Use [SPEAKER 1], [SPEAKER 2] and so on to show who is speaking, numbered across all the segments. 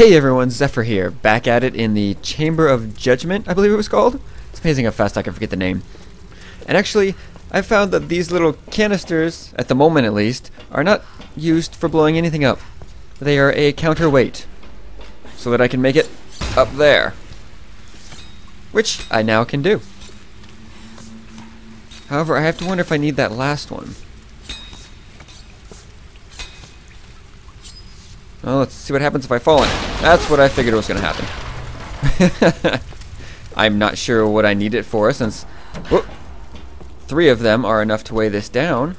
[SPEAKER 1] Hey everyone, Zephyr here, back at it in the Chamber of Judgment, I believe it was called. It's amazing how fast I can forget the name. And actually, I found that these little canisters, at the moment at least, are not used for blowing anything up. They are a counterweight, so that I can make it up there. Which I now can do. However, I have to wonder if I need that last one. Well, let's see what happens if I fall in. That's what I figured was going to happen. I'm not sure what I need it for since whoop, three of them are enough to weigh this down.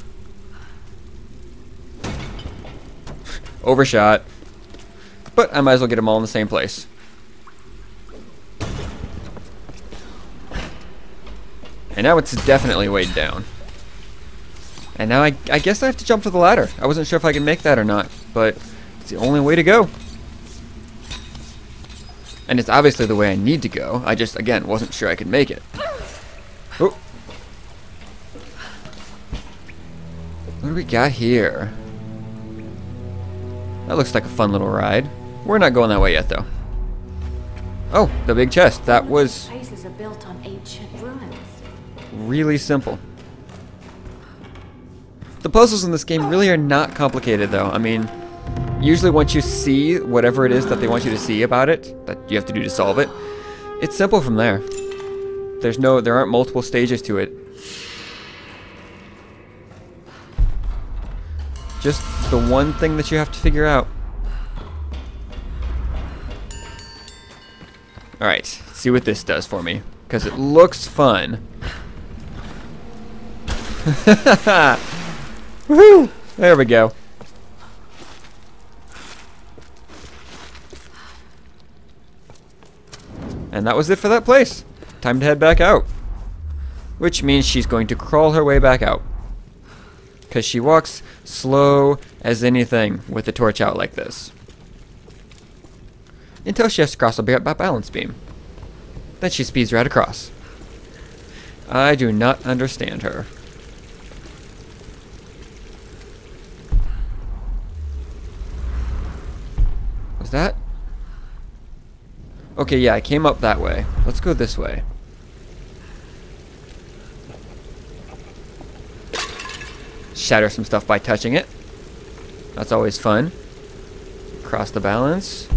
[SPEAKER 1] Overshot. But I might as well get them all in the same place. And now it's definitely weighed down. And now I, I guess I have to jump for the ladder. I wasn't sure if I could make that or not, but the only way to go. And it's obviously the way I need to go. I just, again, wasn't sure I could make it. Oh. What do we got here? That looks like a fun little ride. We're not going that way yet, though. Oh, the big chest. That was
[SPEAKER 2] Places are built on ancient ruins.
[SPEAKER 1] really simple. The puzzles in this game really are not complicated, though. I mean, usually once you see whatever it is that they want you to see about it, that you have to do to solve it, it's simple from there. There's no, there aren't multiple stages to it. Just the one thing that you have to figure out. Alright, see what this does for me. Because it looks fun. Woohoo! There we go. And that was it for that place. Time to head back out. Which means she's going to crawl her way back out. Because she walks slow as anything with a torch out like this. Until she has to cross a ba- ba- balance beam. Then she speeds right across. I do not understand her. Was that? Okay, yeah, I came up that way. Let's go this way. Shatter some stuff by touching it. That's always fun. Cross the balance.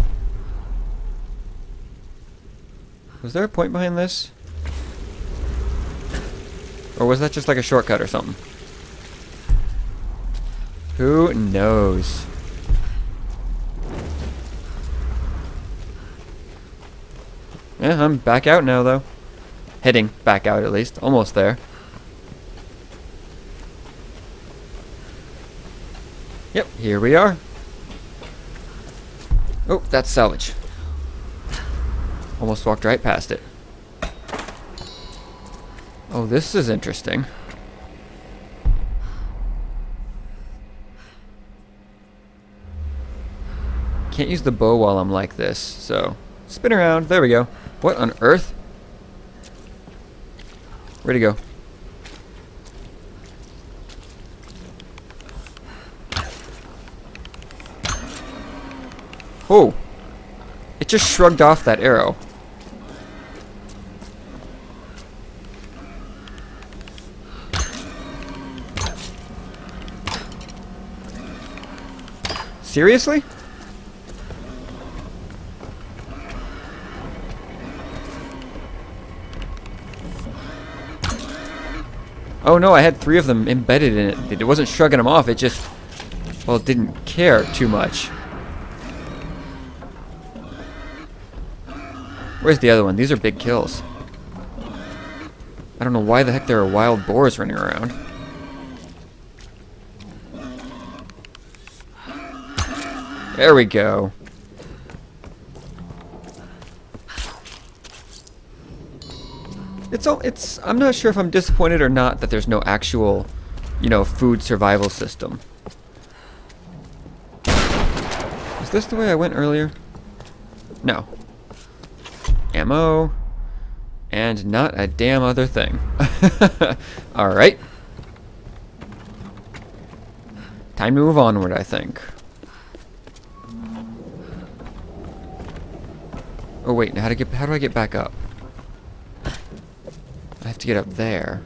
[SPEAKER 1] Was there a point behind this? Or was that just like a shortcut or something? Who knows? Yeah, I'm back out now, though. Heading back out, at least. Almost there. Yep, here we are. Oh, that's salvage. Almost walked right past it. Oh, this is interesting. Can't use the bow while I'm like this, so spin around. There we go. What on earth? Where'd he go? Oh! It just shrugged off that arrow. Seriously? Oh no, I had three of them embedded in it. It wasn't shrugging them off, it just, well, it didn't care too much. Where's the other one? These are big kills. I don't know why the heck there are wild boars running around. There we go. It's all, it's I'm not sure if I'm disappointed or not that there's no actual, you know, food survival system. Is this the way I went earlier? No. Ammo. And not a damn other thing. Alright. Time to move onward, I think. Oh wait, now how to get how do I get back up? I have to get up there.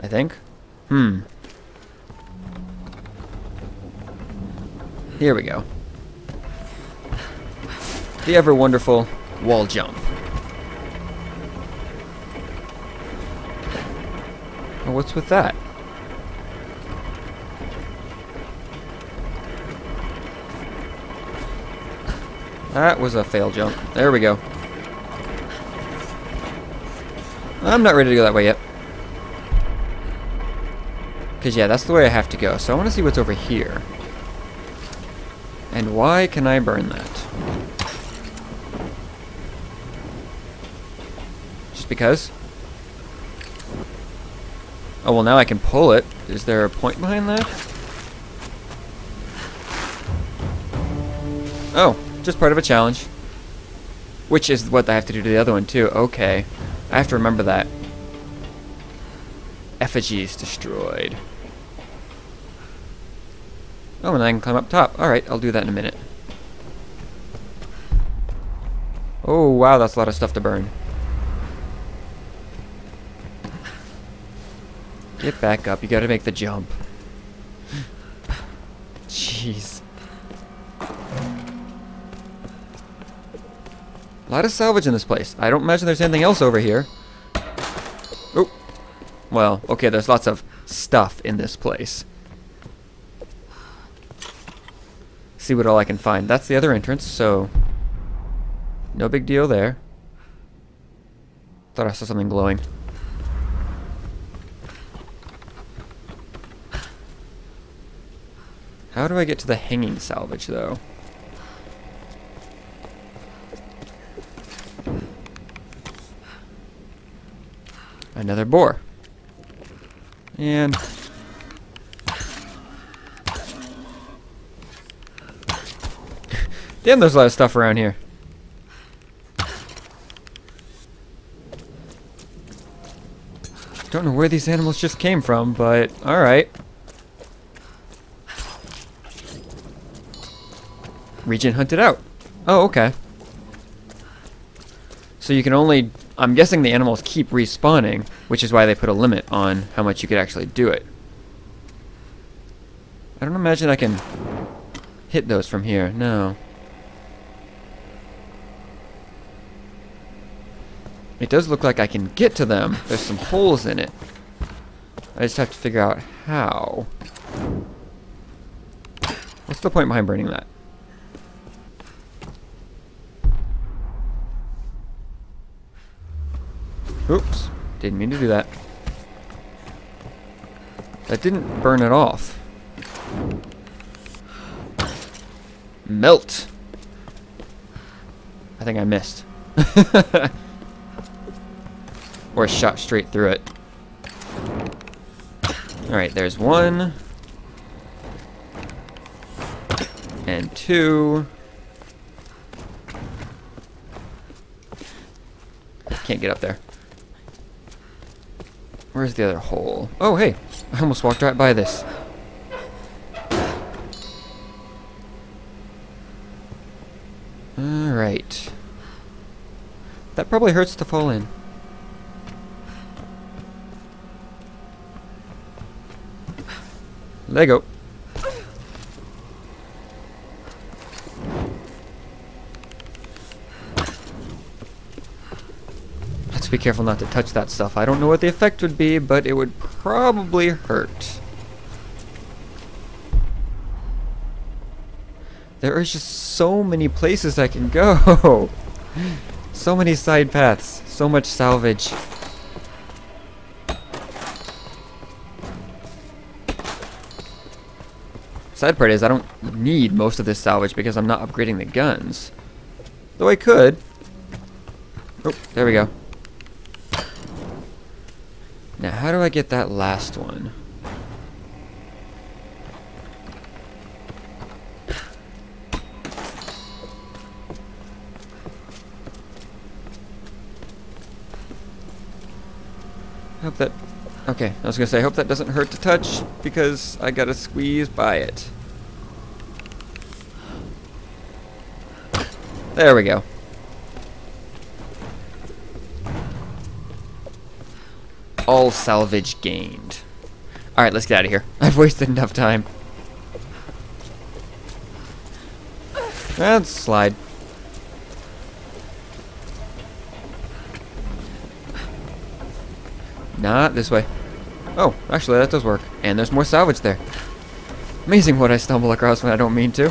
[SPEAKER 1] I think. Hmm. Here we go. The ever wonderful wall jump. Oh, what's with that? That was a fail jump. There we go. I'm not ready to go that way yet. Because, yeah, that's the way I have to go. So I want to see what's over here. And why can I burn that? Just because? Oh, well, now I can pull it. Is there a point behind that? Oh, just part of a challenge. Which is what I have to do to the other one, too. Okay. I have to remember that. Effigy is destroyed. Oh, and I can climb up top. Alright, I'll do that in a minute. Oh, wow, that's a lot of stuff to burn. Get back up. You gotta make the jump. Jeez. A lot of salvage in this place. I don't imagine there's anything else over here. Oh. Well, okay, there's lots of stuff in this place. See what all I can find. That's the other entrance, so... No big deal there. Thought I saw something glowing. How do I get to the hanging salvage, though? Another boar. And... Damn, there's a lot of stuff around here. Don't know where these animals just came from, but alright. Region hunted out. Oh, okay. So you can only... I'm guessing the animals keep respawning, which is why they put a limit on how much you could actually do it. I don't imagine I can hit those from here. No. It does look like I can get to them. There's some holes in it. I just have to figure out how. What's the point behind burning that? Oops. Didn't mean to do that. That didn't burn it off. Melt. I think I missed. or shot straight through it. Alright, there's one. And two. Can't get up there. Where's the other hole? Oh, hey. I almost walked right by this. Alright. That probably hurts to fall in. Lego. Let's be careful not to touch that stuff. I don't know what the effect would be, but it would probably hurt. There are just so many places I can go. so many side paths. So much salvage. Sad part is I don't need most of this salvage because I'm not upgrading the guns. Though I could. Oh, there we go. Now, how do I get that last one? Hope that Okay, I was gonna say, I hope that doesn't hurt to touch, because I gotta squeeze by it. There we go. All salvage gained. Alright, let's get out of here. I've wasted enough time. Let's slide. Not this way. Oh, actually, that does work. And there's more salvage there. Amazing what I stumble across when I don't mean to.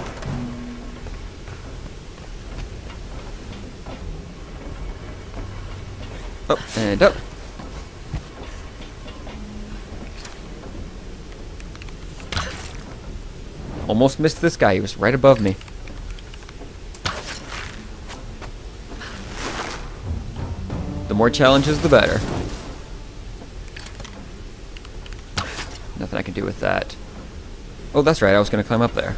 [SPEAKER 1] Up and up. Almost missed this guy. He was right above me. The more challenges, the better. Nothing I can do with that. Oh, that's right. I was going to climb up there.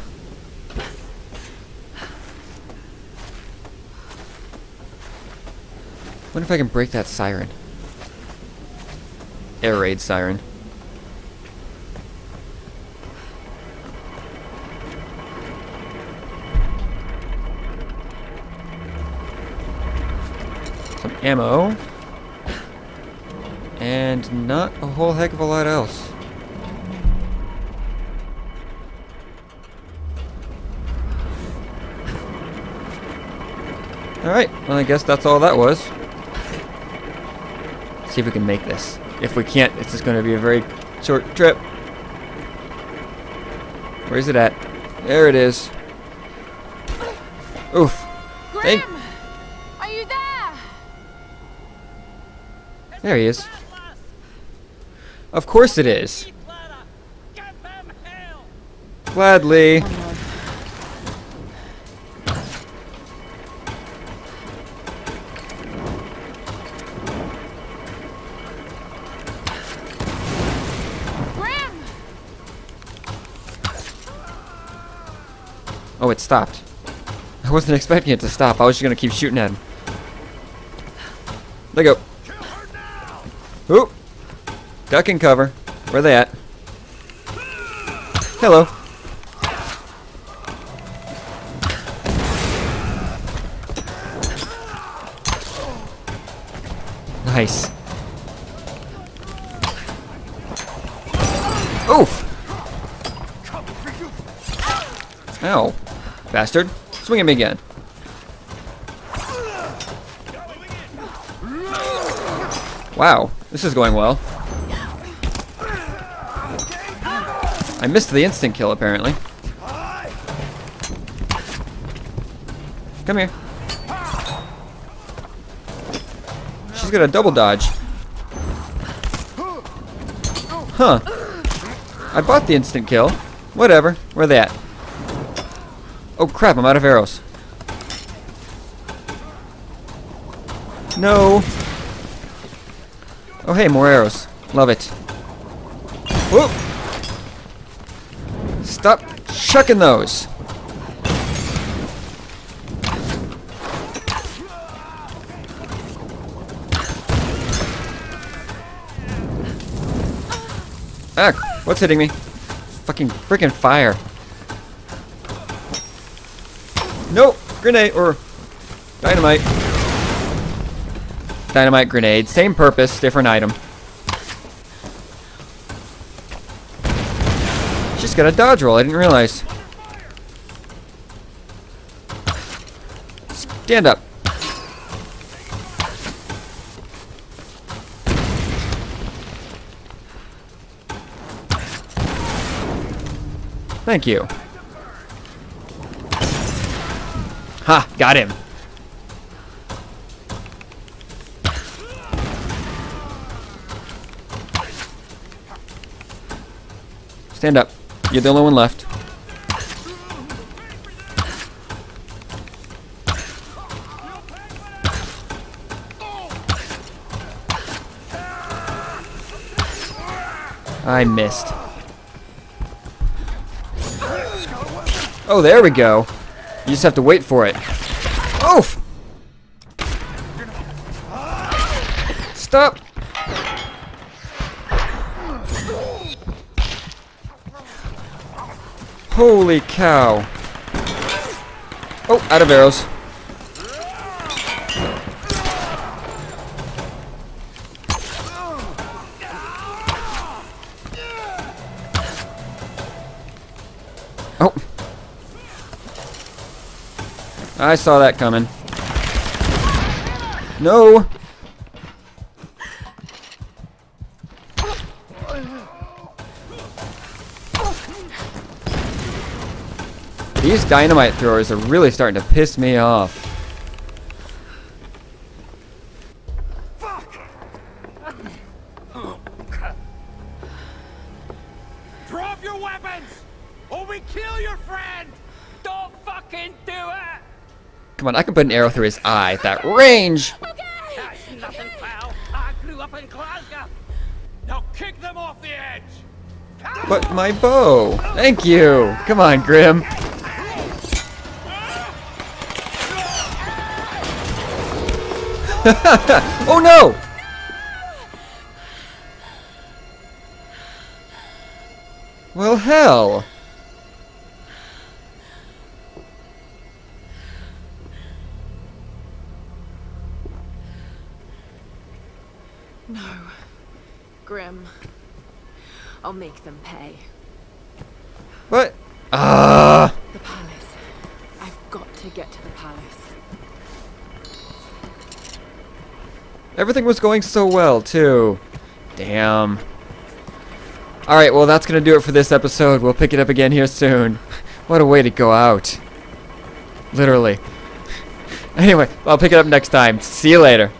[SPEAKER 1] wonder if I can break that siren. Air raid siren. Ammo. And not a whole heck of a lot else. Alright, well I guess that's all that was. See if we can make this. If we can't, it's just going to be a very short trip. Where is it at? There it is. Oof.
[SPEAKER 3] Grim!
[SPEAKER 1] Hey.
[SPEAKER 3] There
[SPEAKER 1] he is. Of course it is. Gladly. Oh, it stopped. I wasn't expecting it to stop. I was just gonna keep shooting at him. Let go. Oop. Duck and cover. Where they at? Hello. Nice. Oof. Ow. Bastard. Swing at me again. Wow, this is going well. I missed the instant kill, apparently. Come here. She's got a double dodge. Huh. I bought the instant kill. Whatever. Where they at? Oh crap, I'm out of arrows. No. Oh hey, more arrows. Love it. Whoop! Stop chucking those. Ah, what's hitting me? Fucking freaking fire. Nope, grenade or dynamite. Dynamite grenade, same purpose, different item. She's got a dodge roll, I didn't realize. Stand up. Thank you. Ha, got him. Stand up. You're the only one left. I missed. Oh, there we go. You just have to wait for it. Oof! Stop! Holy cow. Oh, out of arrows. Oh. I saw that coming. No! These dynamite throwers are really starting to piss me off.
[SPEAKER 4] Drop your weapons, or we kill your friend. Don't fucking do it.
[SPEAKER 1] Come on, I can put an arrow through his eye at that range!
[SPEAKER 4] That's nothing, pal. I grew up in Glasgow. Now kick them off the edge.
[SPEAKER 1] But my bow! Thank you! Come on, Grim! oh no! Well, hell!
[SPEAKER 5] No. Grim. I'll make them pay.
[SPEAKER 1] What? Ah!
[SPEAKER 5] The palace. I've got to get to the palace.
[SPEAKER 1] Everything was going so well, too. Damn. Alright, well, that's going to do it for this episode. We'll pick it up again here soon. What a way to go out. Literally. Anyway, I'll pick it up next time. See you later.